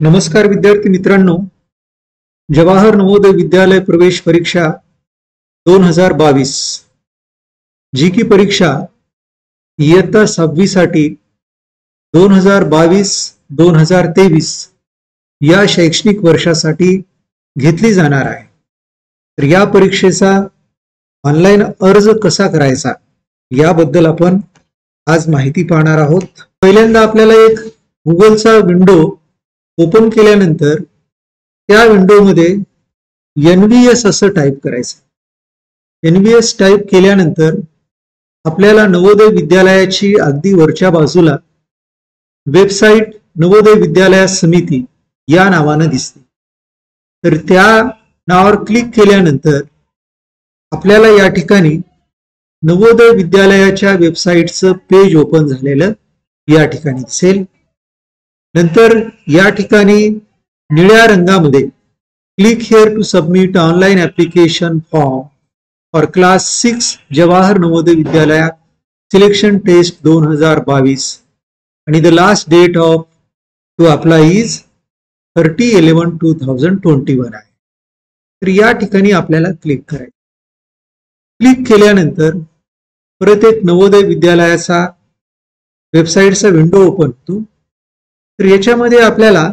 नमस्कार विद्यार्थी मित्रांनो. जवाहर नवोदय विद्यालय प्रवेश परीक्षा दोन हजार बावीस. जी की परीक्षा इयत्ता सहावीसाठी दोन हजार बावीस दोन हजार तेवीस या शैक्षणिक वर्षासाठी घेतली जाणार आहे. तर या परीक्षेचा ऑनलाईन अर्ज कसा करायचा याबद्दल आपण आज माहिती पाहणार आहोत. पहिल्यांदा आपल्याला एक गुगलचा विंडो ओपन केल्यानंतर त्या विंडोमध्ये एन व्ही एस असं टाईप करायचं. एन व्ही एस टाईप केल्यानंतर आपल्याला नवोदय विद्यालयाची अगदी वरच्या बाजूला वेबसाईट नवोदय विद्यालया समिती या नावानं दिसते. तर त्या नावावर क्लिक केल्यानंतर आपल्याला या ठिकाणी नवोदय विद्यालयाच्या वेबसाईटचं पेज ओपन झालेलं या ठिकाणी दिसेल. नंतर या ठिकाणी निळ्या रंगामध्ये click here to submit online application form for class six Jawahar Navodaya विद्यालयात सिलेक्शन टेस्ट दोन हजार बावीस. आणि the last date of to apply is thirty eleven two thousand twenty one आहे. तर या ठिकाणी आपल्याला क्लिक करायचं क्लिक केल्यानंतर परत एक नवोदय विद्यालयाचा वेबसाईटचा विंडो ओपन होतो. तर याच्यामध्ये आपल्याला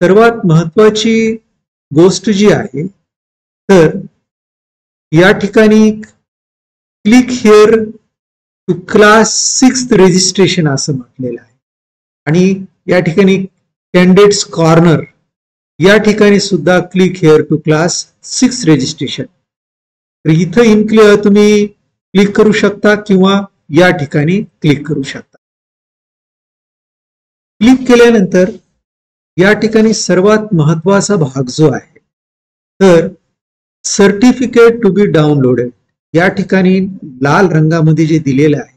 सर्वात महत्वाची गोष्ट जी आहे तर या ठिकाणी click here to class six registration असं म्हटलेलं आहे. आणि या ठिकाणी कॅन्डिडेट्स कॉर्नर या ठिकाणी सुद्धा click here to class six registration तर इथं इन तुम्ही क्लिक करू शकता किंवा या ठिकाणी क्लिक करू शकता. क्लिक केल्यानंतर या ठिकाणी सर्वात महत्त्वाचा भाग जो आहे तर सर्टिफिकेट टू बी डाउनलोडेड या ठिकाणी लाल रंगामध्ये जे दिलेलं आहे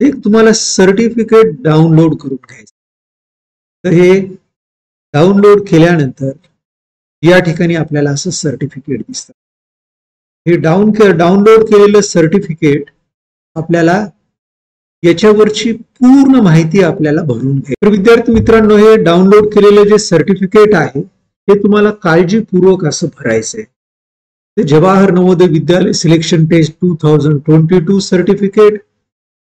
ते तुम्हाला सर्टिफिकेट डाउनलोड करून घ्यायचं तर हे डाउनलोड केल्यानंतर या ठिकाणी आपल्याला असं सर्टिफिकेट दिसतं. हे डाऊन डाउनलोड केलेलं सर्टिफिकेट आपल्याला याच्यावरची पूर्ण माहिती आपल्याला भरून घ्या तर विद्यार्थी मित्रांनो हे डाउनलोड केलेले जे सर्टिफिकेट आहे ते तुम्हाला काळजीपूर्वक असं भरायचंय. ते Jawahar Navodaya Vidyalaya selection test two thousand twenty two certificate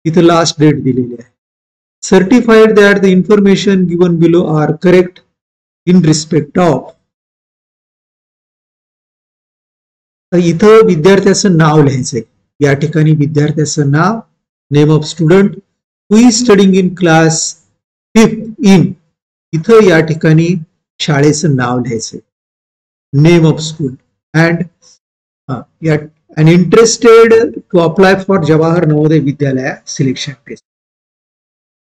इथं लास्ट डेट दिलेली आहे. Certified that the information given below are correct in respect of इथं विद्यार्थ्याचं नाव लिहायचंय. या ठिकाणी विद्यार्थ्याचं नाव name of student who is studying in class fifth in इथं या ठिकाणी शाळेचं नाव लिहायचं नेम ऑफ स्कूल अँड या and interested to apply for Jawahar Navodaya Vidyalaya selection test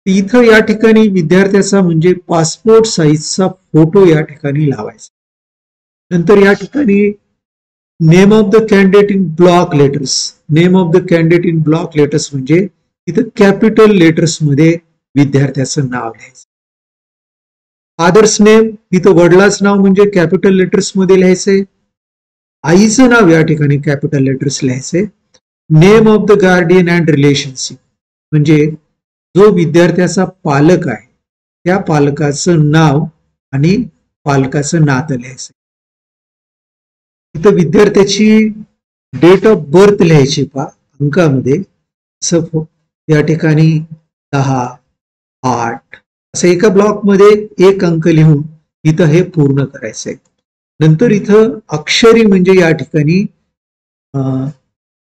इथं या ठिकाणी विद्यार्थ्याचा म्हणजे पासपोर्ट साईजचा फोटो या ठिकाणी लावायचा. नंतर या ठिकाणी name of the candidate in block letters name of the candidate in block letters म्हणजे इथं कॅपिटल लेटर्समध्ये विद्यार्थ्याचं नाव लिहायचं. आदर्स नेम इथं वडिलाच नाव म्हणजे कॅपिटल लेटर्समध्ये लिहायचंय आईचं नाव या ठिकाणी कॅपिटल लेटर्स लिहायचंय name of the guardian and relationship म्हणजे जो विद्यार्थ्याचा पालक आहे त्या पालकाचं नाव आणि पालकाचं नातं लिहायचं. इथं विद्यार्थ्याची डेट ऑफ बर्थ लिहायची पा अंकामध्ये. असं या ठिकाणी दहा आठ. असं एका ब्लॉकमध्ये एक अंक लिहून इथं हे पूर्ण करायचंय. नंतर इथं अक्षरी म्हणजे या ठिकाणी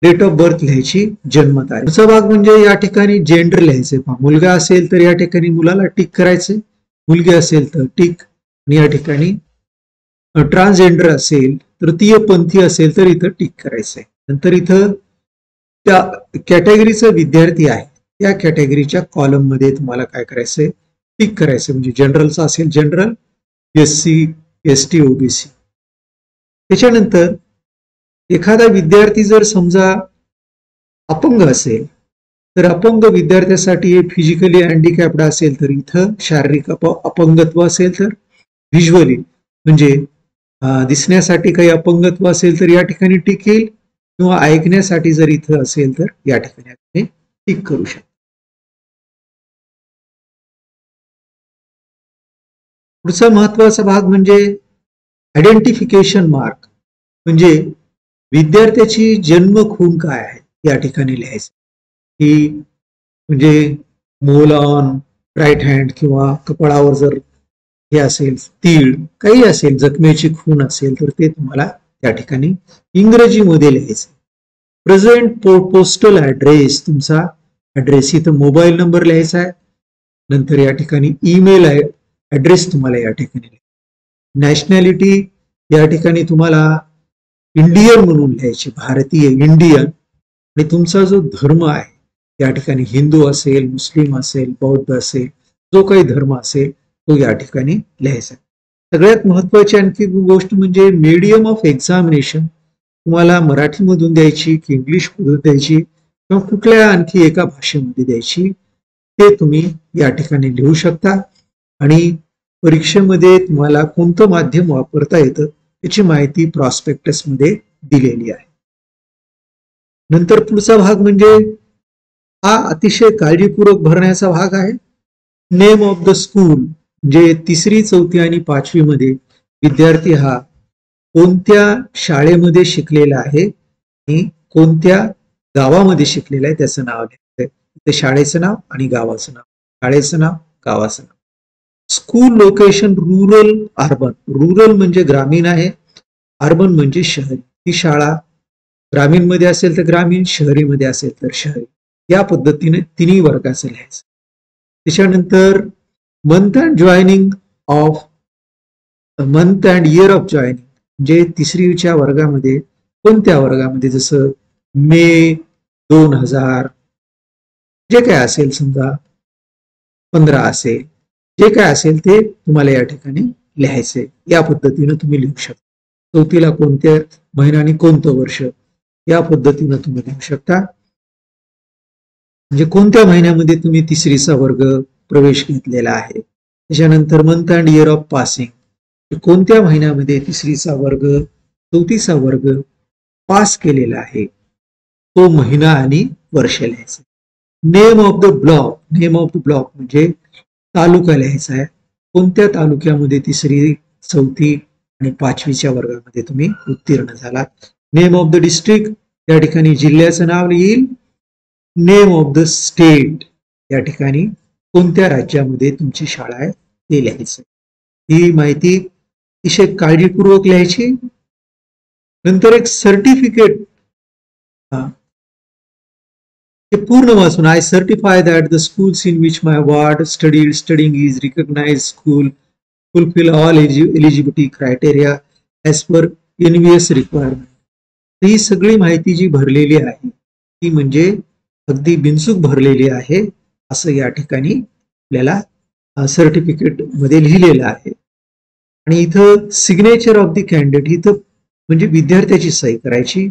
डेट ऑफ बर्थ लिहायची जन्मतारीख. पुढचा भाग म्हणजे या ठिकाणी जेंडर लिहायचे पहा. मुलगा असेल तर या ठिकाणी मुलाला टिक करायचे मुलगी असेल तर टिक आणि या ठिकाणी ट्रान्सजेंडर असेल तृतीय पंथी असेल तर इथं टिक करायचंय. नंतर इथं त्या कॅटेगरीचा विद्यार्थी आहे त्या कॅटेगरीच्या कॉलममध्ये तुम्हाला काय करायचंय? टिक करायचं म्हणजे जनरलचा असेल general S C S T OBC त्याच्यानंतर एखादा विद्यार्थी जर समजा अपंग असेल तर अपंग विद्यार्थ्यासाठी हे फिजिकली हँडिकॅप्ड असेल तर इथं शारीरिक अप अपंगत्व असेल तर व्हिज्युअली म्हणजे दिसण्यासाठी काही अपंगत्व असेल तर या ठिकाणी टिकेल किंवा ऐकण्यासाठी जर इथं असेल तर या ठिकाणी टिक करू शकतो. पुढचा महत्त्वाचा भाग म्हणजे आयडेंटिफिकेशन मार्क म्हणजे विद्यार्थ्याची जन्म खून काय आहे या ठिकाणी लिहायचं. की म्हणजे मोल ऑन राईट हँड किंवा कपाळावर जर हे असेल तीळ काही असेल जखमेची खून असेल तर ते तुम्हाला त्या ठिकाणी इंग्रजीमध्ये लिहायचं. प्रेझेंट पोस्टल ऍड्रेस तुमचा ऍड्रेस इथं मोबाईल नंबर लिहायचा आहे. नंतर या ठिकाणी ईमेल आहे ऍड्रेस तुम्हाला या ठिकाणी नॅशनॅलिटी या ठिकाणी तुम्हाला इंडियन म्हणून लिहायची भारतीय इंडियन आणि तुमचा जो धर्म आहे या ठिकाणी हिंदू असेल मुस्लिम असेल बौद्ध असेल जो काही धर्म असेल तो या ठिकाणी लिहायचा सगळ्यात महत्वाची आणखी गोष्ट म्हणजे मीडियम ऑफ एक्झामिनेशन तुम्हाला मराठीमधून द्यायची की इंग्लिश मधून द्यायची किंवा कुठल्या आणखी एका भाषेमध्ये द्यायची ते तुम्ही या ठिकाणी लिहू शकता. आणि परीक्षेमध्ये तुम्हाला कोणतं माध्यम वापरता येतं याची माहिती प्रॉस्पेक्टसमध्ये दिलेली आहे. नंतर पुढचा भाग म्हणजे हा अतिशय काळजीपूर्वक भरण्याचा भाग आहे. नेम ऑफ द स्कूल म्हणजे तिसरी चौथी आणि पाचवी मध्ये विद्यार्थी हा कोणत्या शाळेमध्ये शिकलेला आहे आणि कोणत्या गावामध्ये शिकलेला आहे त्याचं नाव घ्यायचंय शाळेचं नाव आणि गावाचं नाव. शाळेचं नाव गावाचं नाव. School location rural urban rural म्हणजे ग्रामीण आहे. अर्बन म्हणजे शहरी. ही शाळा ग्रामीणमध्ये असेल तर ग्रामीण शहरीमध्ये असेल तर शहरी. या पद्धतीने तिन्ही वर्गाचं लिहायचं. त्याच्यानंतर month and joining of month and year of joining म्हणजे तिसरीच्या वर्गामध्ये कोणत्या वर्गामध्ये? जसं मे दोन हजार जे काय असेल समजा पंधरा असेल जे काय असेल ते तुम्हाला या ठिकाणी लिहायचे या पद्धतीनं तुम्ही लिहू शकता. चौथीला कोणत्या महिन्याने कोणतं वर्ष? या पद्धतीनं तुम्ही लिहू शकता. म्हणजे कोणत्या महिन्यामध्ये तुम्ही तिसरीचा वर्ग प्रवेश घेतलेला आहे. त्याच्यानंतर month and year of passing कोणत्या महिन्यामध्ये तिसरीचा वर्ग चौथीचा वर्ग पास केलेला आहे? तो महिना आणि वर्ष लिहायचं. Name of the block name of the block म्हणजे तालुका लिहायचा आहे. कोणत्या तालुक्यामध्ये तिसरी चौथी आणि पाचवीच्या वर्गामध्ये तुम्ही उत्तीर्ण झालात? नेम ऑफ द डिस्ट्रिक्ट या ठिकाणी जिल्ह्याचं नाव येईल. नेम ऑफ द स्टेट या ठिकाणी कोणत्या राज्यामध्ये तुमची शाळा आहे ते लिहायचं. ही माहिती अतिशय काळजीपूर्वक लिहायची. नंतर एक सर्टिफिकेट हे. पूर्ण वाचून I certify that the schools in which my ward study studying is recognise school fulfil all eligibility criteria as per NVS requirement ही सगळी माहिती जी भरलेली आहे ती म्हणजे अगदी बिनसुख भरलेली आहे. असं या ठिकाणी आपल्याला सर्टिफिकेटमध्ये लिहिलेलं आहे. आणि इथं सिग्नेचर ऑफ द कॅन्डिडेट इथं म्हणजे विद्यार्थ्याची सही करायची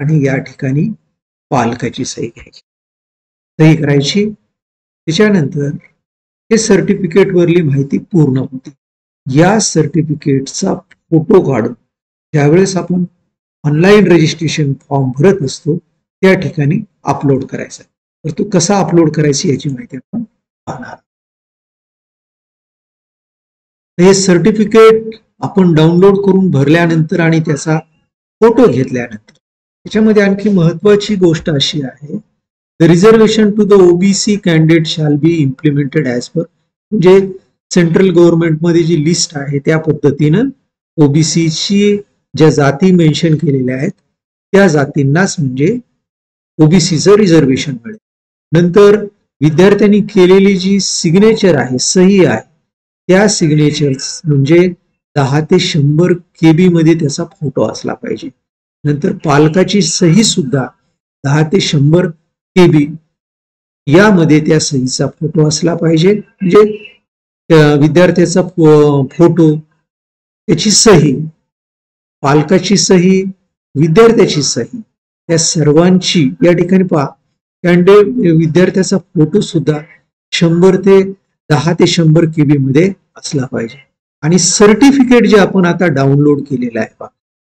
आणि या ठिकाणी पालकाची सही घ्यायची. सही करायची. त्याच्यानंतर हे सर्टिफिकेट वरली माहिती पूर्ण होती. या सर्टिफिकेटचा फोटो काढून ज्यावेळेस आपण ऑनलाईन रजिस्ट्रेशन फॉर्म भरत असतो त्या ठिकाणी अपलोड करायचा. तर तो कसा अपलोड करायची याची माहिती आपण पाहणार. हे सर्टिफिकेट आपण डाउनलोड करून भरल्यानंतर आणि त्याचा फोटो घेतल्यानंतर त्याच्यामध्ये आणखी महत्वाची गोष्ट अशी आहे the reservation to the OBC candidate shall be implemented as per म्हणजे सेंट्रल गव्हर्नमेंटमध्ये जी लिस्ट आहे त्या पद्धतीनं ओबीसीची ज्या जाती मेन्शन केलेल्या आहेत त्या जातींनाच म्हणजे ओबीसीचं रिझर्वेशन मिळेल. नंतर विद्यार्थ्यांनी केलेली जी सिग्नेचर आहे सही आहे त्या सिग्नेचर म्हणजे दहा ते शंभर केबी मध्ये त्याचा फोटो असला पाहिजे. नंतर पालकाची सही सुद्धा दहा ते शंभर केबी यामध्ये त्या सहीचा फोटो असला पाहिजे. म्हणजे विद्यार्थ्याचा फोटो त्याची सही पालकाची सही विद्यार्थ्याची सही या सर्वांची या ठिकाणी पहा. कॅन्डे विद्यार्थ्याचा फोटो सुद्धा शंभर ते दहा ते शंभर केबी मध्ये असला पाहिजे. आणि सर्टिफिकेट जे आपण आता डाउनलोड केलेलं आहे बा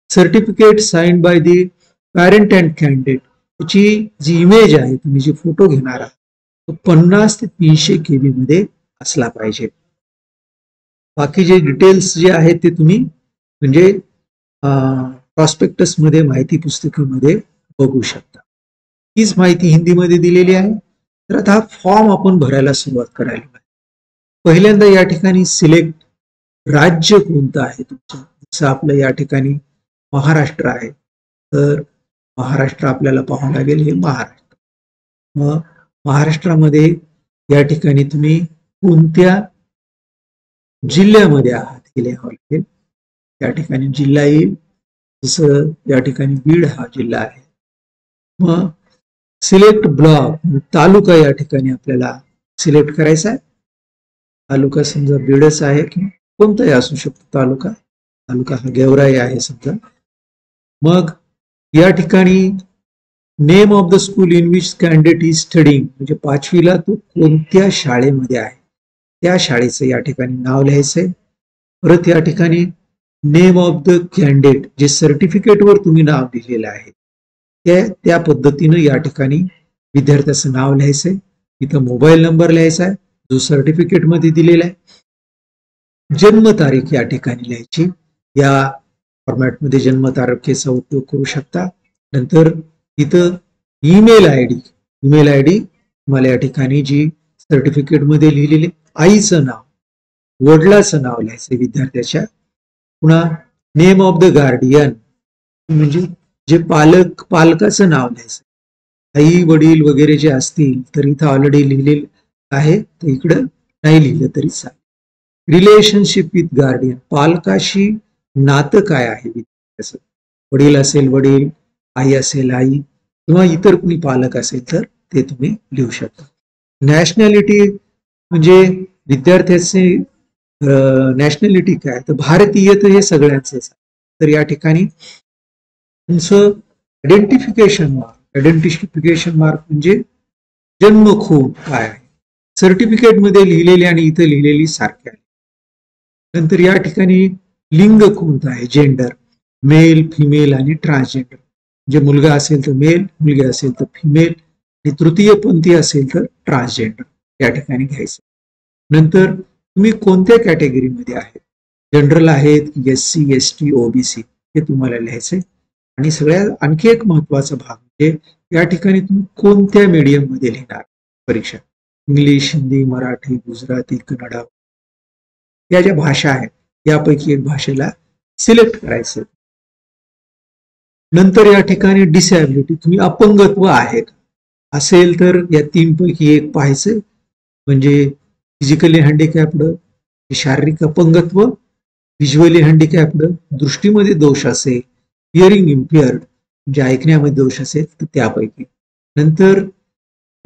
certificate sign by the parent and candidate त्याची जी इमेज आहे तुम्ही जे फोटो घेणार आहात तो पन्नास ते तीनशे केबी मध्ये असला पाहिजे. बाकी जे डिटेल्स जे आहेत ते तुम्ही म्हणजे प्रॉस्पेक्टसमध्ये माहिती पुस्तिकेमध्ये बघू शकता. हीच माहिती हिंदीमध्ये दिलेली आहे. तर आता हा फॉर्म आपण भरायला सुरुवात करायला पाहिजे. पहिल्यांदा या ठिकाणी सिलेक्ट राज्य कोणतं आहे तुमचं? जसं आपलं या ठिकाणी महाराष्ट्र आहे तर महाराष्ट्र आपल्याला पाहावं लागेल हे महाराष्ट्र. मग महाराष्ट्रामध्ये या ठिकाणी तुम्ही कोणत्या जिल्ह्यामध्ये आहात हे लिहावं लागेल. या ठिकाणी जिल्हा येईल जसं या ठिकाणी बीड हा जिल्हा आहे. मग सिलेक्ट ब्लॉक तालुका या ठिकाणी आपल्याला सिलेक्ट करायचा आहे. तालुका समजा बीडच आहे किंवा कोणताही असू शकतो तालुका. तालुका हा गेवराई आहे समजा. मग या ठिकाणी name of the school in which candidate is studying म्हणजे पाचवीला तो कोणत्या शाळेमध्ये आहे? त्या शाळेचं या ठिकाणी नाव लिहायचंय परत या ठिकाणी नेम ऑफ द कॅन्डिडेट जे सर्टिफिकेटवर तुम्ही नाव दिलेलं आहे ते त्या पद्धतीनं या ठिकाणी विद्यार्थ्याचं नाव लिहायचंय इथं मोबाईल नंबर लिहायचा आहे. जो सर्टिफिकेटमध्ये दिलेला आहे. जन्मतारीख या ठिकाणी लिहायची. या फॉर्मॅटमध्ये जन्मतारखेचा उपयोग करू शकता. नंतर इथं email I D email I D तुम्हाला या ठिकाणी जी सर्टिफिकेटमध्ये लिहिलेले आईचं नाव वडिलाचं नाव लिहायचं विद्यार्थ्याच्या. पुन्हा नेम ऑफ द गार्डियन म्हणजे जे पालक पालकाचं नाव लिहायचं आई वडील वगैरे जे असतील तर इथं ऑलरेडी लिहिलेले आहे. तर इकडं नाही लिहिलं तरी चालेल. रिलेशनशिप विथ गार्डियन पालकाशी नातं काय आहे विद्यार्थ्याचं? वडील असेल वडील आई असेल आई किंवा इतर कुणी पालक असेल तर ते तुम्ही लिहू शकता. नॅशनॅलिटी म्हणजे विद्यार्थ्याचे नॅशनॅलिटी काय? तर भारतीय तर हे सगळ्यांचंच तर या ठिकाणी तुमचं आयडेंटिफिकेशन मार्क आयडेंटिफिकेशन मार्क म्हणजे जन्म खून काय आहे. सर्टिफिकेटमध्ये लिहिलेली आणि इथं लिहिलेली सारखी आहे. नंतर या ठिकाणी लिंग कोणतं आहे? जेंडर मेल फिमेल आणि ट्रान्सजेंडर म्हणजे मुलगा असेल तर मेल मुलगी असेल तर फिमेल आणि तृतीय पंथी असेल तर ट्रान्सजेंडर या ठिकाणी घ्यायचं. नंतर तुम्ही कोणत्या कॅटेगरीमध्ये आहेत जनरल आहेत S C S T OBC हे तुम्हाला लिहायचंय. आणि सगळ्यात आणखी एक महत्त्वाचा भाग म्हणजे या ठिकाणी तुम्ही कोणत्या मीडियममध्ये लिहिणार? परीक्षा. इंग्लिश हिंदी मराठी गुजराती कन्नडा या ज्या भाषा आहेत यापैकी एक भाषेला सिलेक्ट करायचं. नंतर या ठिकाणी डिसॅबिलिटी तुम्ही अपंगत्व आहे का असेल तर या तीन पैकी एक पाहायचं. म्हणजे फिजिकली हँडिकॅप्ड शारीरिक अपंगत्व व्हिज्युअली हँडिकॅप्ड दृष्टीमध्ये दोष असेल. हिअरिंग इम्पेअर्ड जे ऐकण्यामध्ये दोष असेल तर त्यापैकी. नंतर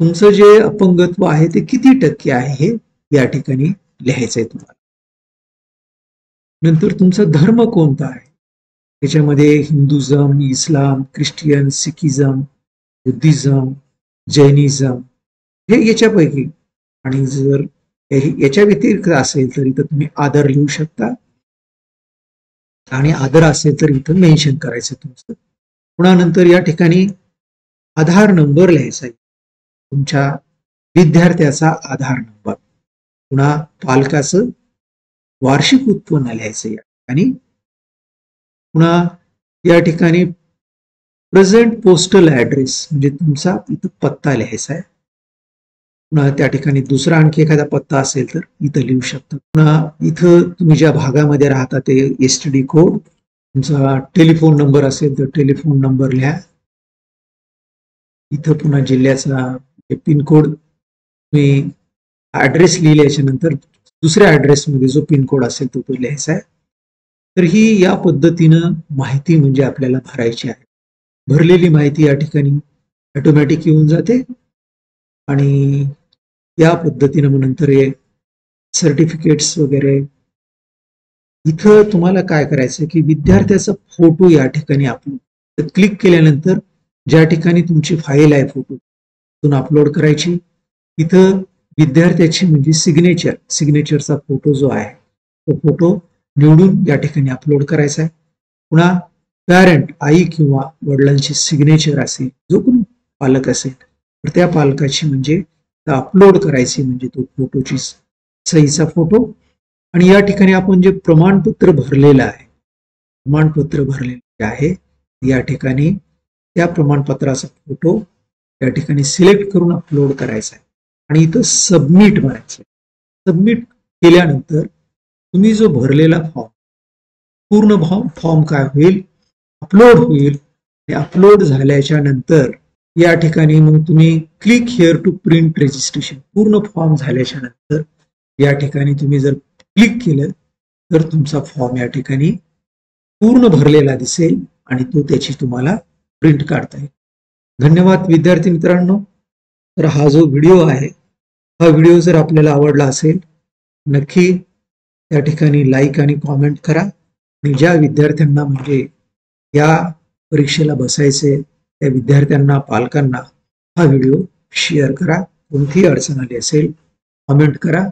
तुमचं जे अपंगत्व आहे ते किती टक्के आहे हे या ठिकाणी लिहायचं आहे तुम्हाला. नंतर तुमचा धर्म कोणता आहे? त्याच्यामध्ये Hinduism Islam Christian Sikhism Buddhism Jainism हे याच्यापैकी. आणि जर याच्या व्यतिरिक्त असेल तर इथं तुम्ही आदर लिहू शकता. आणि आदर असेल तर इथं मेन्शन करायचं तुमचं. पुन्हा नंतर या ठिकाणी आधार नंबर लिहायचा आहे. तुमच्या विद्यार्थ्याचा आधार नंबर पुन्हा पालकाचं वार्षिक उत्पन्न लिहायचं या ठिकाणी. पुन्हा या ठिकाणी प्रेझेंट पोस्टल ऍड्रेस म्हणजे तुमचा इथं पत्ता लिहायचा आहे. पुन्हा त्या ठिकाणी दुसरा आणखी एखादा पत्ता असेल तर इथं लिहू शकता. पुन्हा इथं तुम्ही ज्या भागामध्ये राहता ते एस टी डी कोड तुमचा टेलिफोन नंबर असेल तर टेलिफोन नंबर लिहा. इथं पुन्हा जिल्ह्याचा पिनकोड तुम्ही ऍड्रेस लिहिल्याच्या नंतर दुसऱ्या ऍड्रेसमध्ये जो पिनकोड असेल तो तो लिहायचा आहे. तर ही या पद्धतीनं माहिती म्हणजे आपल्याला भरायची आहे. भरलेली माहिती या ठिकाणी ऑटोमॅटिक येऊन जाते. आणि या पद्धतीनं मग नंतर हे सर्टिफिकेट्स वगैरे. इथं तुम्हाला काय करायचं की विद्यार्थ्याचा फोटो या ठिकाणी अपलोड क्लिक केल्यानंतर ज्या ठिकाणी तुमची फाईल आहे फोटो तिथून अपलोड करायची. इथं विद्यार्थ्याची म्हणजे सिग्नेचर सिग्नेचरचा फोटो जो आहे तो फोटो निवडून या ठिकाणी अपलोड करायचा आहे. पुन्हा पॅरेंट आई किंवा वडिलांची सिग्नेचर असेल जो कोणी पालक असेल तर त्या पालकाची म्हणजे अपलोड करायची म्हणजे तो फोटोची सहीचा फोटो आणि या ठिकाणी आपण जे प्रमाणपत्र भरलेलं आहे प्रमाणपत्र भरलेले आहे या ठिकाणी त्या प्रमाणपत्राचा फोटो या ठिकाणी सिलेक्ट करून अपलोड करायचा आहे. आणि इथं सबमिट म्हणायचं सबमिट केल्यानंतर तुम्ही जो भरलेला फॉर्म पूर्ण फॉर्म काय होईल अपलोड होईल. अपलोड झाल्याच्यानंतर या ठिकाणी मग तुम्ही click here to print registration पूर्ण फॉर्म झाल्याच्यानंतर या ठिकाणी तुम्ही जर क्लिक केलं तर तुमचा फॉर्म या ठिकाणी पूर्ण भरलेला दिसेल आणि तो त्याची तुम्हाला प्रिंट काढता येईल. धन्यवाद विद्यार्थी मित्रांनो. तर हा जो व्हिडिओ आहे हा व्हिडिओ जर आपल्याला आवडला असेल नक्की त्या ठिकाणी लाईक आणि कॉमेंट करा. आणि ज्या विद्यार्थ्यांना म्हणजे या परीक्षेला बसायचे त्या विद्यार्थ्यांना पालकांना हा व्हिडिओ शेअर करा. कोणतीही अडचण आली असेल कमेंट करा.